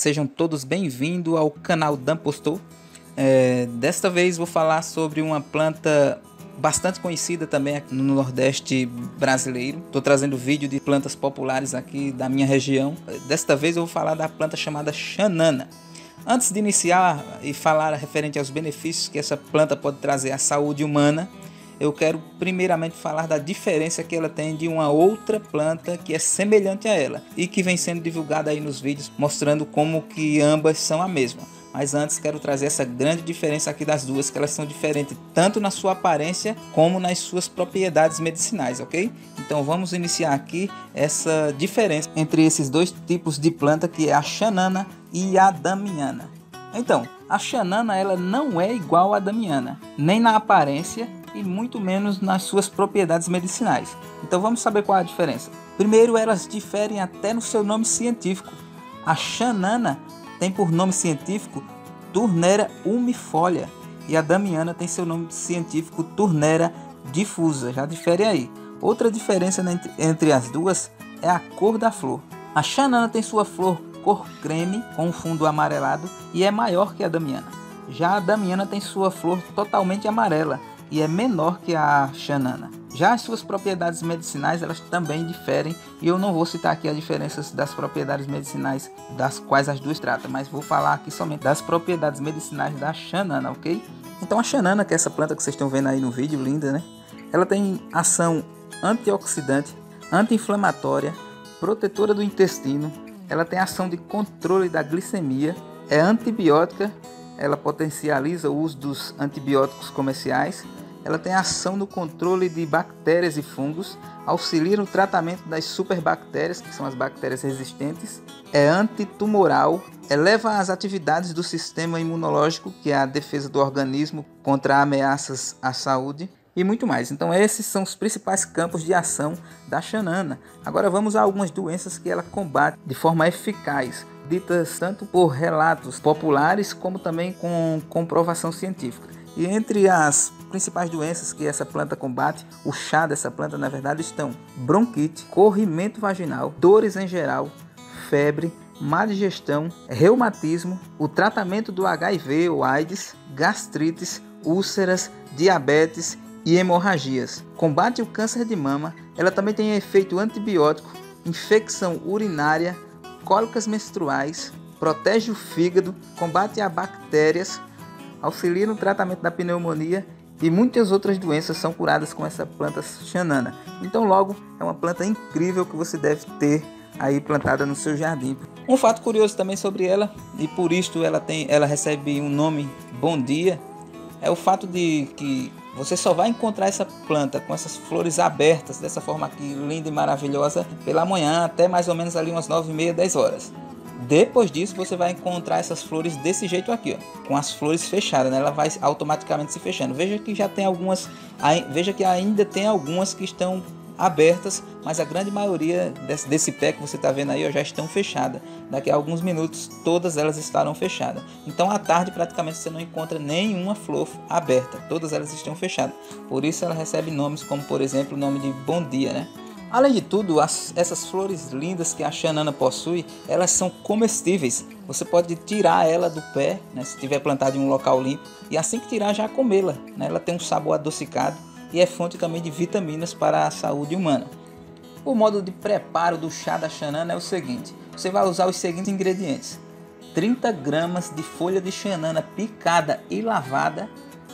Sejam todos bem-vindos ao canal Dan Postou. É, desta vez vou falar sobre uma planta bastante conhecida também aqui no Nordeste brasileiro. Estou trazendo vídeo de plantas populares aqui da minha região. Desta vez eu vou falar da planta chamada Xanana. Antes de iniciar e falar referente aos benefícios que essa planta pode trazer à saúde humana, eu quero primeiramente falar da diferença que ela tem de uma outra planta que é semelhante a ela e que vem sendo divulgada aí nos vídeos mostrando como que ambas são a mesma. Mas antes quero trazer essa grande diferença aqui das duas, que elas são diferentes tanto na sua aparência como nas suas propriedades medicinais, ok? Então vamos iniciar aqui essa diferença entre esses dois tipos de planta que é a xanana e a damiana. Então, a xanana ela não é igual à damiana, nem na aparência e muito menos nas suas propriedades medicinais. Então vamos saber qual é a diferença. Primeiro, elas diferem até no seu nome científico. A xanana tem por nome científico Turnera umifolia e a damiana tem seu nome científico Turnera difusa, já difere aí. Outra diferença entre as duas é a cor da flor. A xanana tem sua flor cor creme com fundo amarelado e é maior que a damiana. Já a damiana tem sua flor totalmente amarela e é menor que a xanana. Já as suas propriedades medicinais elas também diferem e eu não vou citar aqui as diferenças das propriedades medicinais das quais as duas tratam, mas vou falar aqui somente das propriedades medicinais da xanana, ok? Então a xanana, que é essa planta que vocês estão vendo aí no vídeo, linda, né? Ela tem ação antioxidante, anti-inflamatória, protetora do intestino, ela tem ação de controle da glicemia, é antibiótica, ela potencializa o uso dos antibióticos comerciais, ela tem ação no controle de bactérias e fungos, auxilia no tratamento das superbactérias, que são as bactérias resistentes, é antitumoral, eleva as atividades do sistema imunológico, que é a defesa do organismo contra ameaças à saúde, e muito mais. Então esses são os principais campos de ação da Xanana. Agora vamos a algumas doenças que ela combate de forma eficaz, ditas tanto por relatos populares como também com comprovação científica. E entre as principais doenças que essa planta combate, o chá dessa planta na verdade estão bronquite, corrimento vaginal, dores em geral, febre, má digestão, reumatismo, o tratamento do HIV ou AIDS, gastrites, úlceras, diabetes e hemorragias. Combate o câncer de mama, ela também tem efeito antibiótico, infecção urinária, cólicas menstruais, protege o fígado, combate a bactérias, auxilia no tratamento da pneumonia e muitas outras doenças são curadas com essa planta xanana. Então, logo, é uma planta incrível que você deve ter aí plantada no seu jardim. Um fato curioso também sobre ela, e por isto ela tem, ela recebe um nome Bom Dia, é o fato de que você só vai encontrar essa planta com essas flores abertas dessa forma aqui, linda e maravilhosa, pela manhã até mais ou menos ali umas 9 e meia, 10 horas. Depois disso, você vai encontrar essas flores desse jeito aqui, ó, com as flores fechadas, né? Ela vai automaticamente se fechando. Veja que já tem algumas, veja que ainda tem algumas que estão abertas, mas a grande maioria desse, desse pé que você está vendo aí ó, já estão fechadas. Daqui a alguns minutos todas elas estarão fechadas. Então à tarde praticamente você não encontra nenhuma flor aberta, todas elas estão fechadas. Por isso ela recebe nomes como por exemplo o nome de Bom Dia, né? Além de tudo, as, essas flores lindas que a xanana possui, elas são comestíveis. Você pode tirar ela do pé, né, se tiver plantado em um local limpo, e assim que tirar já comê-la. Né? Ela tem um sabor adocicado e é fonte também de vitaminas para a saúde humana. O modo de preparo do chá da xanana é o seguinte: você vai usar os seguintes ingredientes: 30 gramas de folha de xanana picada e lavada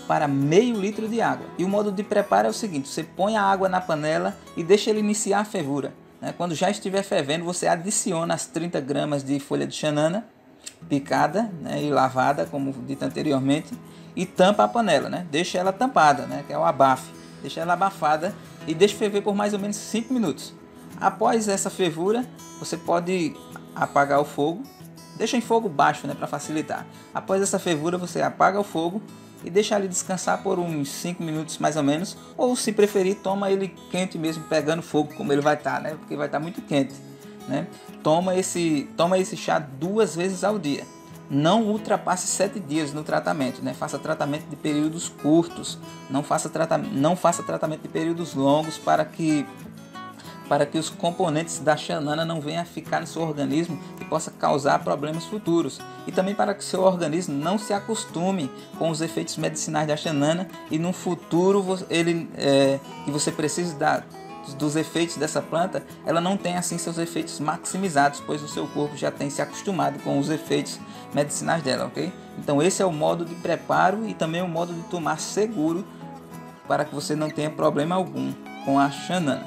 para meio litro de água. E o modo de preparo é o seguinte: você põe a água na panela e deixa ele iniciar a fervura. Né? Quando já estiver fervendo, você adiciona as 30 gramas de folha de xanana picada né, e lavada, como dito anteriormente, e tampa a panela, né? Deixa ela tampada, né? Que é o abafe deixa ela abafada e deixa ferver por mais ou menos 5 minutos. Após essa fervura, você pode apagar o fogo, deixa em fogo baixo, né, para facilitar. Após essa fervura, você apaga o fogo e deixa ele descansar por uns 5 minutos mais ou menos, ou se preferir, toma ele quente mesmo, pegando fogo como ele vai estar, tá, né? Porque vai estar tá muito quente, né? Toma esse, toma esse chá duas vezes ao dia não ultrapasse sete dias no tratamento, né? Faça tratamento de períodos curtos, não faça, tratamento, não faça tratamento de períodos longos para que para que os componentes da xanana não venham a ficar no seu organismo e possa causar problemas futuros. E também para que seu organismo não se acostume com os efeitos medicinais da xanana e no futuro ele é, você precise da, dos efeitos dessa planta, ela não tem assim seus efeitos maximizados, pois o seu corpo já tem se acostumado com os efeitos medicinais dela, ok? Então esse é o modo de preparo e também o modo de tomar seguro para que você não tenha problema algum com a xanana.